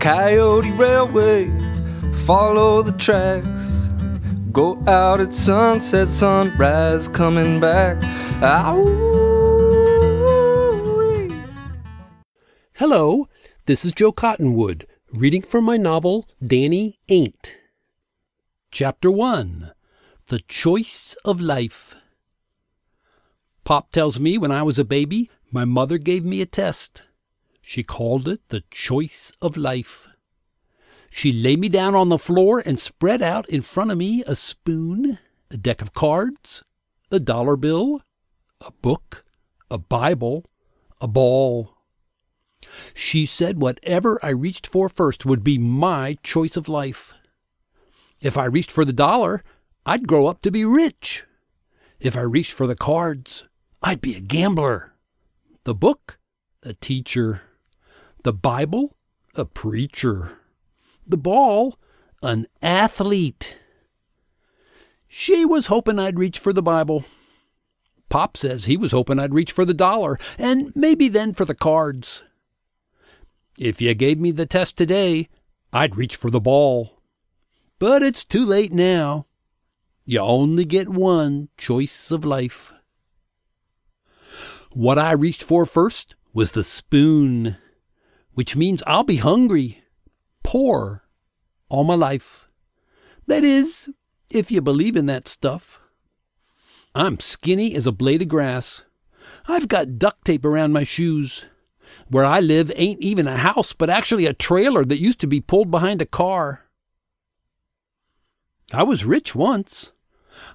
Coyote Railway, follow the tracks. Go out at sunset, sunrise coming back. Ow-wee. Hello, this is Joe Cottonwood, reading from my novel Danny Ain't. Chapter 1 The Choice of Life. Pop tells me when I was a baby, my mother gave me a test. She called it the choice of life. She laid me down on the floor and spread out in front of me a spoon, a deck of cards, a dollar bill, a book, a Bible, a ball. She said whatever I reached for first would be my choice of life. If I reached for the dollar, I'd grow up to be rich. If I reached for the cards, I'd be a gambler. The book, a teacher. The Bible, a preacher. The ball, an athlete. She was hoping I'd reach for the Bible. Pop says he was hoping I'd reach for the dollar, and maybe then for the cards. If you gave me the test today, I'd reach for the ball. But it's too late now. You only get one choice of life. What I reached for first was the spoon, which means I'll be hungry, poor, all my life. That is, if you believe in that stuff. I'm skinny as a blade of grass. I've got duct tape around my shoes. Where I live ain't even a house, but actually a trailer that used to be pulled behind a car. I was rich once.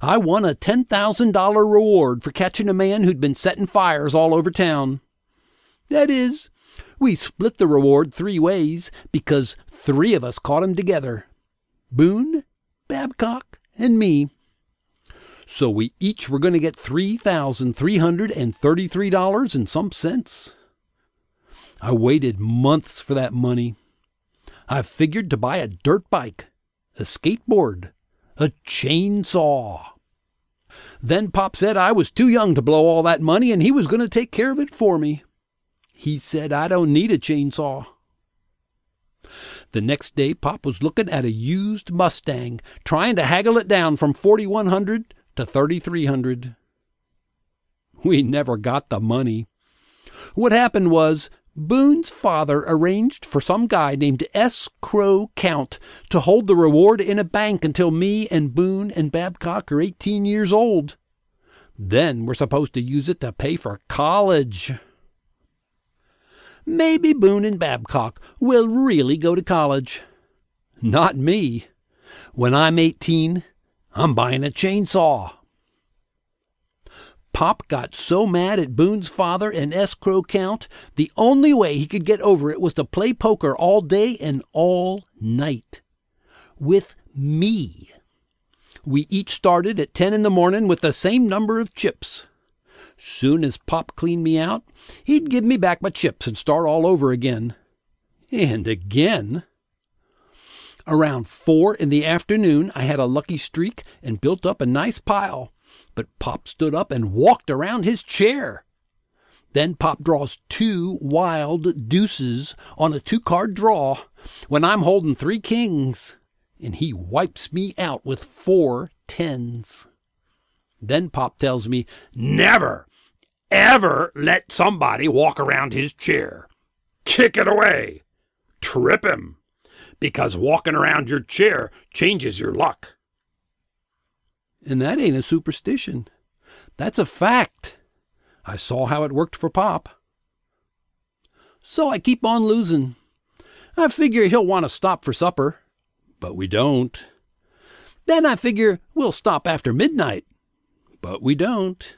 I won a $10,000 reward for catching a man who'd been setting fires all over town. That is, we split the reward three ways because three of us caught him together Boone, Babcock, and me. So we each were going to get $3,333 and some cents. I waited months for that money. I figured to buy a dirt bike, a skateboard, a chainsaw. Then Pop said I was too young to blow all that money and he was going to take care of it for me. He said I don't need a chainsaw. The next day, Pop was looking at a used Mustang, trying to haggle it down from 4100 to 3300 We never got the money. What happened was Boone's father arranged for some guy named S. Crow Count to hold the reward in a bank until me and Boone and Babcock are 18 years old. Then we're supposed to use it to pay for college. Maybe Boone and Babcock will really go to college. Not me. When I'm 18, I'm buying a chainsaw. Pop got so mad at Boone's father and escrow count, the only way he could get over it was to play poker all day and all night. With me. We each started at 10 in the morning with the same number of chips. Soon as Pop cleaned me out, he'd give me back my chips and start all over again. And again. Around four in the afternoon, I had a lucky streak and built up a nice pile. But Pop stood up and walked around his chair. Then Pop draws two wild deuces on a two card draw when I'm holding three kings, and he wipes me out with four tens. Then Pop tells me, Never, ever let somebody walk around his chair. Kick it away. Trip him. Because walking around your chair changes your luck. And that ain't a superstition. That's a fact. I saw how it worked for Pop. So I keep on losing. I figure he'll want to stop for supper. But we don't. Then I figure we'll stop after midnight. But we don't.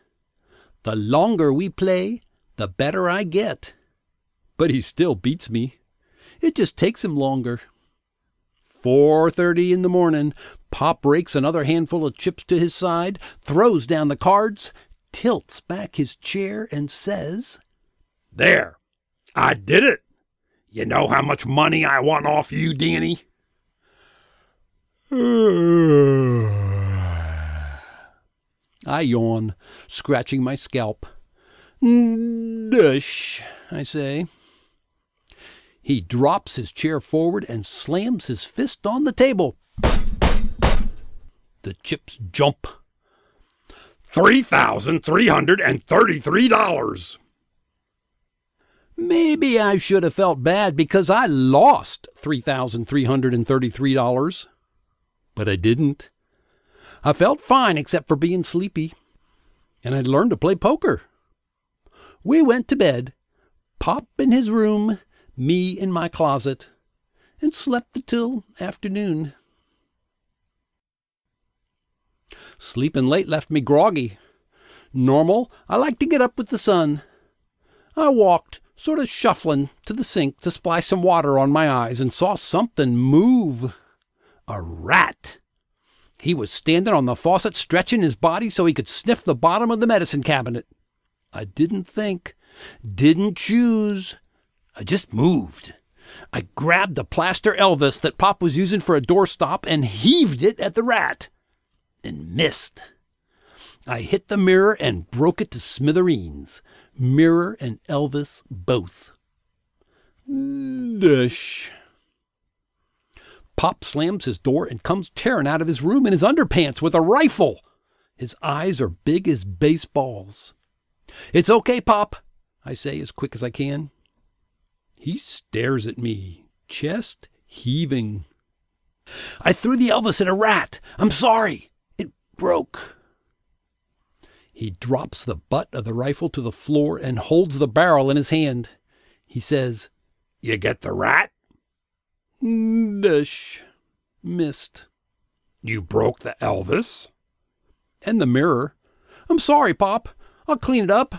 The longer we play, the better I get. But he still beats me. It just takes him longer. 4:30 in the morning, Pop rakes another handful of chips to his side, throws down the cards, tilts back his chair and says, "There. I did it. You know how much money I want off you, Danny?" I yawn, scratching my scalp. Dush, I say. He drops his chair forward and slams his fist on the table. The chips jump. $3,333. Maybe I should have felt bad because I lost $3,333. But I didn't. I felt fine except for being sleepy. And I'd learned to play poker. We went to bed, Pop in his room, me in my closet, and slept until afternoon. Sleeping late left me groggy. Normal, I like to get up with the sun. I walked, sort of shuffling, to the sink to splash some water on my eyes and saw something move. A rat. He was standing on the faucet, stretching his body so he could sniff the bottom of the medicine cabinet. I didn't think, didn't choose. I just moved. I grabbed the plaster Elvis that Pop was using for a doorstop and heaved it at the rat and missed. I hit the mirror and broke it to smithereens. Mirror and Elvis both. Dush. Pop slams his door and comes tearing out of his room in his underpants with a rifle. His eyes are big as baseballs. It's okay, Pop, I say as quick as I can. He stares at me, chest heaving. I threw the Elvis at a rat. I'm sorry. It broke. He drops the butt of the rifle to the floor and holds the barrel in his hand. He says, You get the rat? Dush. Missed. You broke the Elvis? And the mirror. I'm sorry, Pop. I'll clean it up.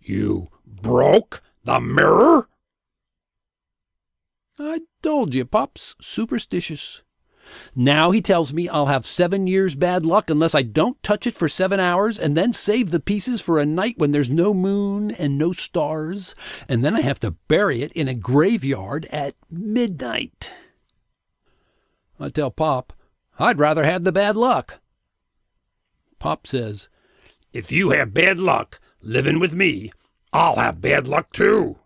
You broke the mirror? I told you, Pop's superstitious. Now he tells me I'll have seven years bad luck unless I don't touch it for seven hours and then save the pieces for a night when there's no moon and no stars, and then I have to bury it in a graveyard at midnight. I tell Pop I'd rather have the bad luck. Pop says, If you have bad luck living with me, I'll have bad luck too.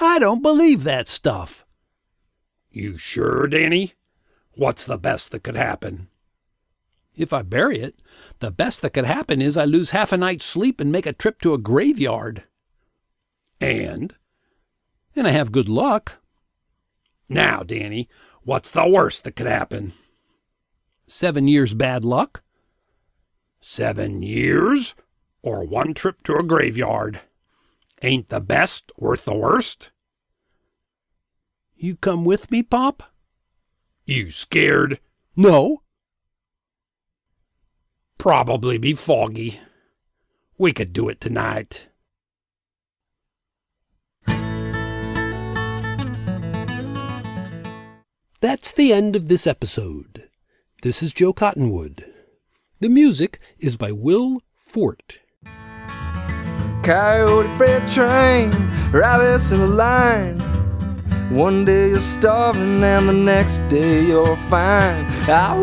I don't believe that stuff. You sure, Danny? What's the best that could happen? If I bury it, the best that could happen is I lose half a night's sleep and make a trip to a graveyard. And? And I have good luck. Now, Danny, what's the worst that could happen? Seven years bad luck. Seven years? Or one trip to a graveyard? Ain't the best worth the worst? You come with me, Pop? You scared? No. Probably be foggy. We could do it tonight. That's the end of this episode. This is Joe Cottonwood. The music is by Will Fort. Coyote freight train, rabbits in a line. One day you're starving and the next day you're fine. Ow,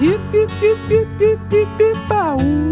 yip, yip, yip, yip, yip, yip, yip, ow.